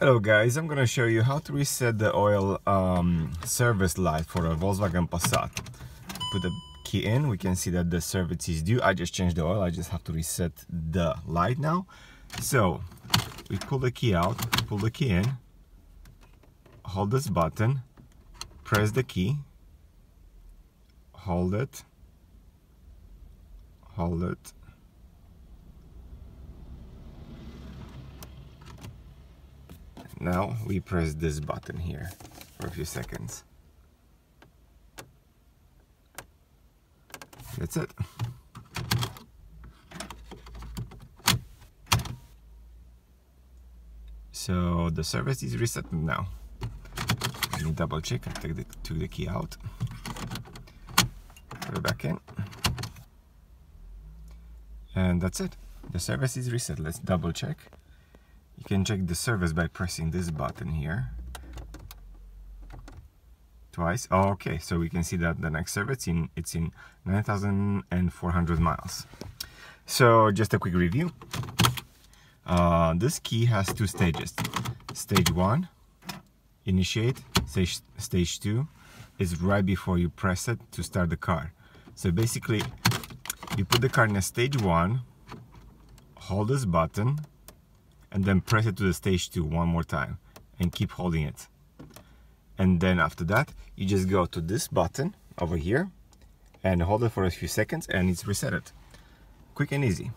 Hello guys, I'm gonna show you how to reset the oil um, service light for a Volkswagen Passat. Put the key in, we can see that the service is due. I just changed the oil, I just have to reset the light now. So, we pull the key out, pull the key in, hold this button, press the key, hold it, hold it, Now we press this button here for a few seconds. That's it. So the service is reset now. Let me double check. I take the, took the key out. Put it back in. And that's it. The service is reset. Let's double check. You can check the service by pressing this button here. Twice. Oh, okay, so we can see that the next service in it's in 9,400 miles. So just a quick review. Uh, this key has two stages. Stage one, initiate. Stage, stage two is right before you press it to start the car. So basically, you put the car in a stage one, hold this button, and then press it to the stage 2 one more time and keep holding it. And then after that you just go to this button over here and hold it for a few seconds and it's reset it quick and easy